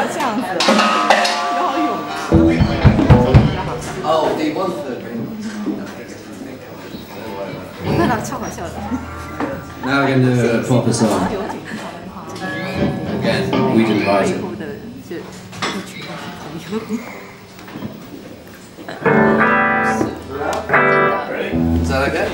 要这样子，你好勇啊！Oh, they want the drink. 我看到超好笑的。Now we're going to proper song. Again, we didn't 背 write it. 后的这一群朋友。Is that okay?